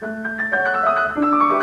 Música